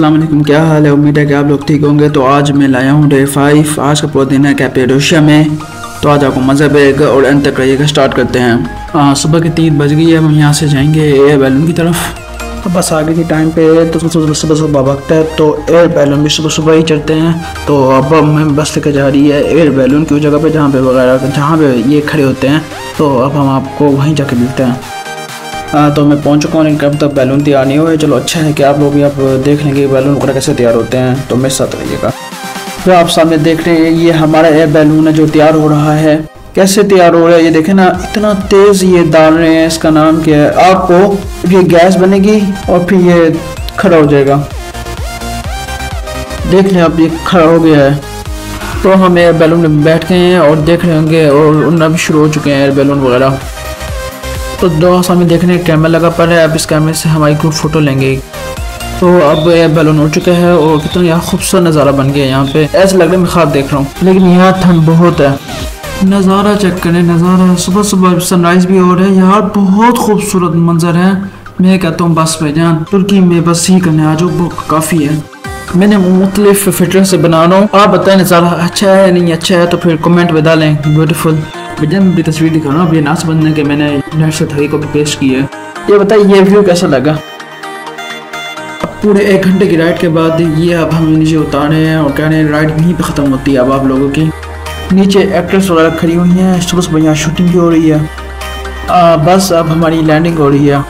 वालेकुम क्या हाल है? उम्मीद है कि आप लोग ठीक होंगे। तो आज मैं लाया हूँ डे फाइव। आज का पूरा दिन है कैपेडोशिया में। तो आज आपको मज़ा आएगा और एंड तक रहिएगा स्टार्ट करते हैं। आ, सुबह की तीन बज गई है हम यहाँ से जाएँगे एयर बैलून की तरफ़। तो बस आगे के टाइम पे तो सुबह सुबह सुबह वक्त है तो एयर बैलून भी सुबह सुबह ही चढ़ते हैं। तो अब हमें बस लेकर जा रही है एयर बैलून की जगह पे जहाँ पे वगैरह जहाँ पे ये खड़े होते हैं। तो अब हम आपको वहीं जाके मिलते हैं। आ, तो मैं पहुँच चुका हूँ अब तक बैलून तैयार नहीं हुए। चलो अच्छा है कि आप लोग भी आप देख लेंगे बैलून वगैरह कैसे तैयार होते हैं। तो मेरे साथ रहिएगा। जो आप सामने देख रहे हैं ये हमारा एयर बैलून है जो तैयार हो रहा है। कैसे तैयार हो रहा है ये देखें ना इतना तेज़ ये डाल रहे हैं इसका नाम क्या है? आपको ये गैस बनेगी और फिर ये खड़ा हो जाएगा। देख लें आप ये खड़ा हो गया है। तो हम एयर बैलून में बैठ गए हैं और देख रहे होंगे और उड़ना भी शुरू हो चुके हैं एयर बैलून वगैरह। तो दो सामने देखने कैमरा लगा पड़ रहा है। अब इस कैमरे से हमारी ग्रुप फ़ोटो लेंगे। तो अब ये बैलून उड़ चुका है और कितना यहाँ खूबसूरत नज़ारा बन गया यहाँ पे। ऐसा लग रहा है मैं ख्वाब देख रहा हूँ। लेकिन यहाँ ठंड बहुत है। नज़ारा चेक करें, नज़ारा सुबह सुबह सनराइज भी हो रहा है। यहाँ बहुत खूबसूरत मंजर है। मैं कहता हूँ, बस भाई जान, तुर्की में बस ही करने आ जाओ काफ़ी है। मैंने मुख्तलिफ़ फिटर से बना रहा हूँ। आप बताएँ नज़ारा अच्छा है नहीं? अच्छा है तो फिर कमेंट में डालें। ब्यूटीफुल मैं अपनी तस्वीर दिखा रहा हूँ अब ये ना के मैंने नेट से को भी पेश की है। ये बताइए ये व्यू कैसा लगा? पूरे एक घंटे की राइड के बाद ये अब हम नीचे उतारे हैं और कह रहे हैं राइड यहीं पर ख़त्म होती है अब आप लोगों की। नीचे एक्ट्रेस वगैरह खड़ी हुई हैं सुबह सुबह यहाँ शूटिंग भी हो रही है। आ, बस अब हमारी लैंडिंग हो रही है।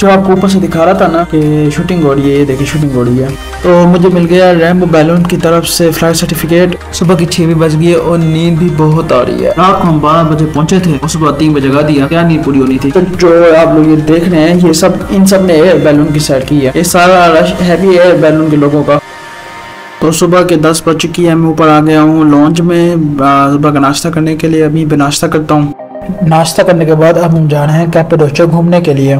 जो आपको ऊपर से दिखा रहा था ना कि शूटिंग हो रही है, ये देखिए शूटिंग हो रही है। तो मुझे मिल गया रैम्बो बैलून की तरफ़ से फ़्लाइट सर्टिफिकेट सुबह की छह भी बज गई है और नींद भी बहुत आ रही है। रात को हम बारह बजे पहुँचे थे और सुबह तीन बजे जगा दिया। क्या नींद पूरी होनी थी? तो जो आप लोग ये देख रहे हैं, ये सब, इन सबने एयर बैलून की साइड की है। ये सारा रश हैवी एयर बैलून के लोगों का। तो सुबह के दस बज चुकी है, मैं ऊपर आ गया हूँ लॉन्च में सुबह का नाश्ता करने के लिए। अभी नाश्ता करता हूँ। नाश्ता करने के बाद अब हम जा रहे हैं कैपेडोचो घूमने के लिए।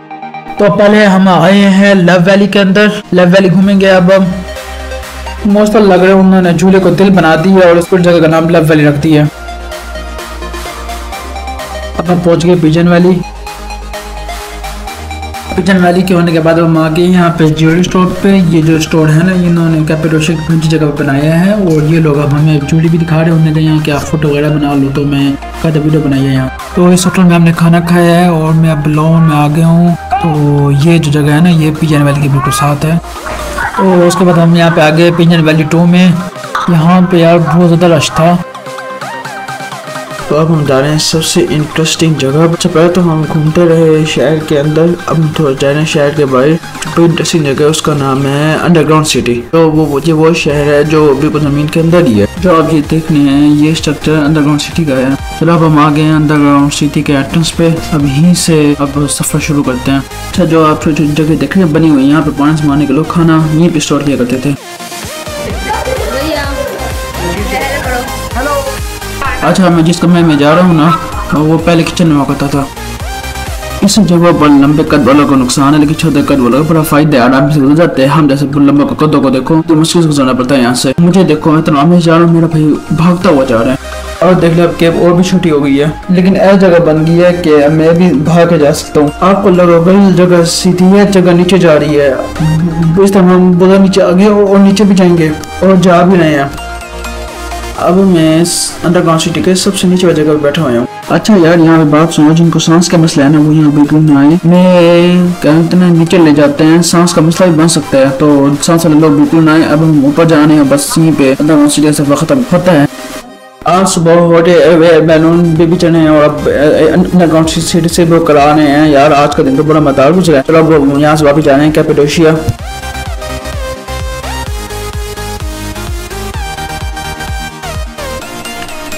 तो पहले हम आए हैं लव वैली के अंदर। लव वैली घूमेंगे अब। हम मोस्ट लग रहा है उन्होंने झूले को दिल बना दिया और उसको जगह का नाम लव वैली रख दिया। अब हम पहुँच गए पिजन वैली पिजन वैली के होने के बाद हम आ गए यहाँ पे ज्वेलरी स्टोर पे, ये जो स्टोर है ना, इन्होंने कैपेडोशे की जगह पे बनाया है और ये लोग अब हमें ज्वेलरी भी दिखा रहे होंगे यहाँ के आप फ़ोटो वगैरह बना लो तो मैं कहते वीडियो बनाई है यहाँ। तो इस होटल में हमने खाना खाया है और मैं अब लॉन में आ गया हूँ। तो ये जो जगह है ना, ये पिजन वैली के बिल्कुल साथ है। और उसके बाद हम यहाँ पे आ गए पिजन वैली टू में। यहाँ पे यार बहुत ज़्यादा रश था। तो अब हम जा रहे हैं सबसे इंटरेस्टिंग जगह सबसे पहले तो हम घूमते रहे शहर के अंदर। अब हम थोड़ा जा रहे हैं शहर के बाहर जो इंटरेस्टिंग जगह है, उसका नाम है अंडरग्राउंड सिटी तो वो ये वो शहर है जो बिल्कुल ज़मीन के अंदर ही है। जो आप ये देख रहे हैं, ये स्ट्रक्चर अंडरग्राउंड सिटी का है। चलो अब हम आ गए हैं अंडरग्राउंड सिटी के एंट्रेंस पे। अब यहीं से अब सफ़र शुरू करते हैं। अच्छा जो आप जगह देख रहे हैं, बनी हुई है, यहाँ पे पानी समाने के लोग खाना, यहीं पे स्टोर किया करते थे। अच्छा मैं जिस कमरे में जा रहा हूँ ना, वो पहले किचन में करता था। इस जगह पर लंबे कद वालों को नुकसान है, लेकिन छोटे कद वालों को बड़ा फ़ायदा है। आराम से गुजर जाते हैं। हम जैसे लंबे कदों को देखो तो मुश्किल से गुजरना पड़ता है यहाँ से। मुझे देखो, मैं तो में जा रहा हूँ, मेरा भाई भागता हुआ जा रहा है। और देख लो अब कैब और भी छोटी हो गई है। लेकिन ऐसी जगह बन गई है कि मैं भी भाग के जा सकता हूँ। आपको लगा भाई जगह सीधी है, जगह नीचे जा रही है। इस तरह हम बोला नीचे आगे और नीचे भी जाएँगे और जा भी रहे हैं। अब मैं अंडरग्राउंड सिटी के सबसे नीचे वाली जगह पे बैठा हुआ हूँ। अच्छा यार यहाँ पे बात सुनो जिनको सांस का मसला है ना वो यहाँ बिल्कुल ना आए। मैं इतना नीचे ले जाते हैं सांस का मसला भी बन सकता है तो सांस वाले लोग बिल्कुल ना आए। अब हम ऊपर जाने हैं बस यहीं पे अंडरग्राउंड सिटी से खत्म होता है। आज सुबह होटे बैलून भी, भी चढ़े हैं और अब अंडरग्राउंड सिटी से वो करा रहे हैं। यार आज का दिन तो बड़ा मदार गुजरा चलो अब यहाँ से वापस जा रहे हैं कैपेडोशिया।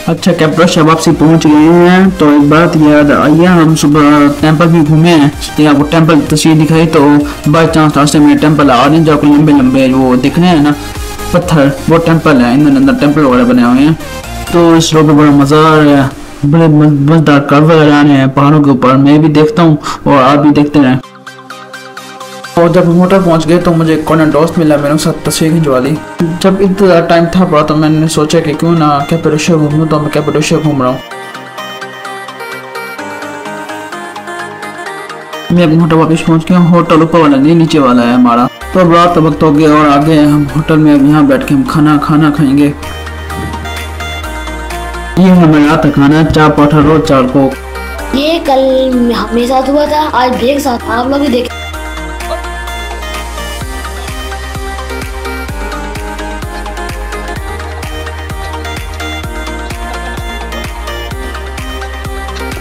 अच्छा कैप्टस वापसी पहुँच गए हैं तो एक बात याद आई हम सुबह टेंपल भी घूमे हैं। तो आपको टेंपल तस्वीर दिखाई तो बाई चांस रास्ते में टेंपल आ रहे हैं, जो लंबे लंबे वो दिख रहे हैं ना। पत्थर, वो टेंपल है इन अंदर टेंपल वगैरह बने हुए हैं। तो इस रोड पर बड़ा मज़ा आ रहा है, बड़े मज़ेदार कर्व वगैरह आ रहे हैं, पहाड़ों के ऊपर। मैं भी देखता हूँ, और आप भी देखते हैं और जब होटल पहुँच गए तो मुझे एक कॉर्नर दोस्त मिला मेरे साथ तस्वीर खिंचवा ली। जब इतना टाइम था पड़ा तो मैंने सोचा कि क्यों ना कैपेडोशिया घूमूं तो मैं कैपेडोशिया घूम रहा हूँ। मैं अपने होटल वापस पहुँच गया, होटल ऊपर वाला नहीं, नीचे वाला है हमारा। तो अब रात वक्त हो गया और आगे हम होटल में अब यहाँ बैठ के हम खाना खाना खाएँगे। ये हमें रात का खाना, चार पराठा रोज, चार को ये कल मेरे साथ हुआ था, आज ब्रेक साथ। आप लोग भी देख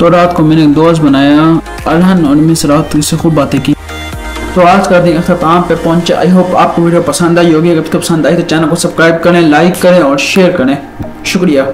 तो रात को मैंने एक दोस्त बनाया अरहन और मिस रात से खूब बातें की। तो आज का दिन अख्ताम पे पहुँचे आई होप आपको वीडियो पसंद आई होगी। अगर पसंद आई तो चैनल को सब्सक्राइब करें लाइक करें और शेयर करें। शुक्रिया।